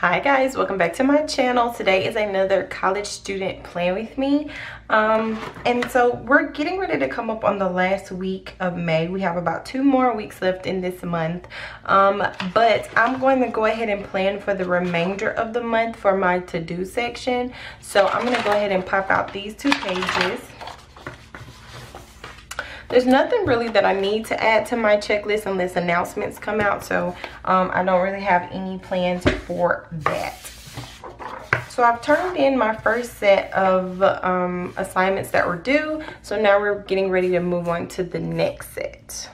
Hi guys, welcome back to my channel. Today is another college student plan with me. Um, and so we're getting ready to come up on the last week of May. We have about two more weeks left in this month. Um, but I'm going to go ahead and plan for the remainder of the month for my to-do section. So I'm going to go ahead and pop out these two pages there's nothing really that I need to add to my checklist unless announcements come out. So um, I don't really have any plans for that. So I've turned in my first set of um, assignments that were due. So now we're getting ready to move on to the next set.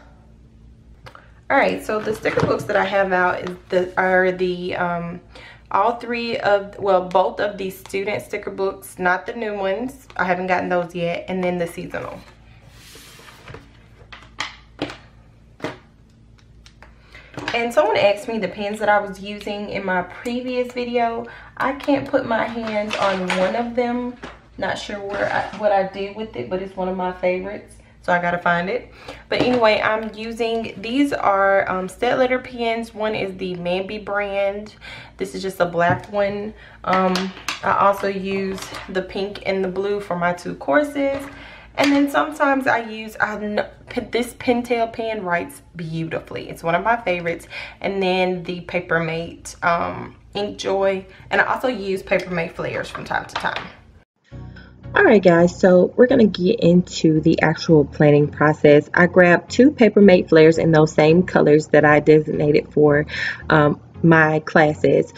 All right, so the sticker books that I have out is the, are the um, all three of, well, both of these student sticker books, not the new ones. I haven't gotten those yet. And then the seasonal. And someone asked me the pens that I was using in my previous video. I can't put my hands on one of them. Not sure where I, what I did with it, but it's one of my favorites. So I gotta find it. But anyway, I'm using, these are um, letter pens. One is the Mambi brand. This is just a black one. Um, I also use the pink and the blue for my two courses. And then sometimes I use, I this Pentel pen writes beautifully. It's one of my favorites. And then the Papermate um, Inkjoy. And I also use Papermate flares from time to time. Alright guys, so we're going to get into the actual planning process. I grabbed two Papermate flares in those same colors that I designated for um, my classes.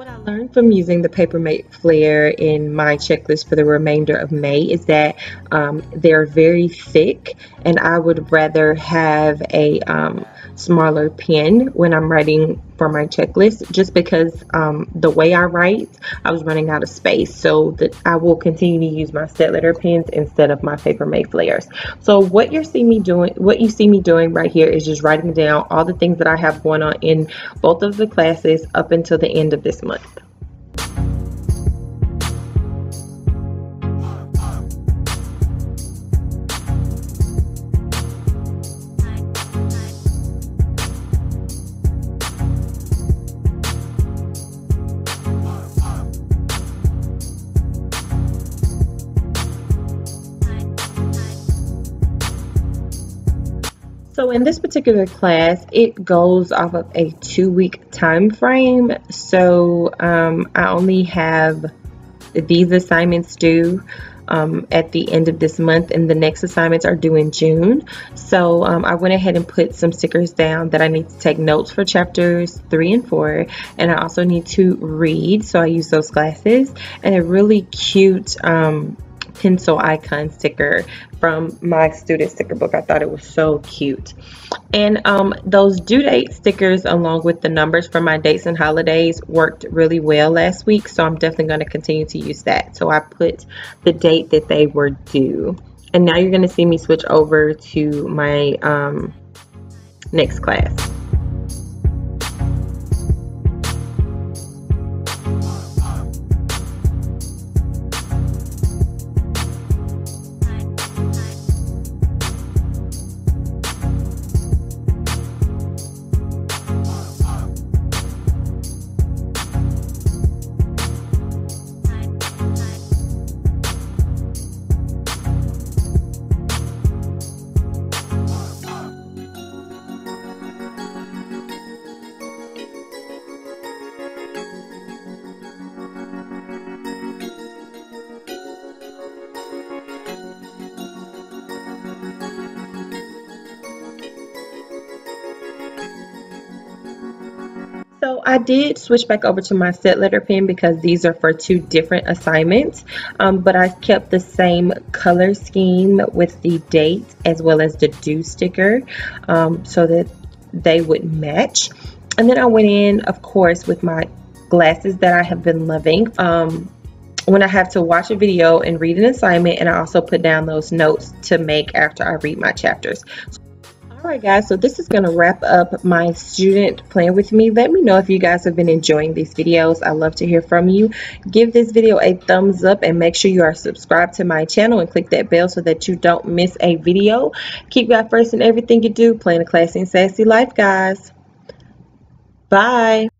What I learned from using the Papermate Flare in my checklist for the remainder of May is that um, they're very thick and I would rather have a um, smaller pen when I'm writing for my checklist just because um, the way I write, I was running out of space. So that I will continue to use my set letter pens instead of my Papermate flares. So what you see me doing, what you see me doing right here is just writing down all the things that I have going on in both of the classes up until the end of this month. So in this particular class, it goes off of a two-week time frame. So um, I only have these assignments due um, at the end of this month and the next assignments are due in June. So um, I went ahead and put some stickers down that I need to take notes for chapters three and four and I also need to read so I use those glasses and a really cute um, pencil icon sticker from my student sticker book. I thought it was so cute. And um, those due date stickers along with the numbers for my dates and holidays worked really well last week. So I'm definitely going to continue to use that. So I put the date that they were due. And now you're going to see me switch over to my um, next class. So I did switch back over to my set letter pen because these are for two different assignments. Um, but I kept the same color scheme with the date as well as the due sticker um, so that they would match. And then I went in, of course, with my glasses that I have been loving. Um, when I have to watch a video and read an assignment, and I also put down those notes to make after I read my chapters. Alright guys, so this is going to wrap up my student plan with me. Let me know if you guys have been enjoying these videos. I love to hear from you. Give this video a thumbs up and make sure you are subscribed to my channel and click that bell so that you don't miss a video. Keep God first in everything you do. Plan a classy and sassy life, guys. Bye.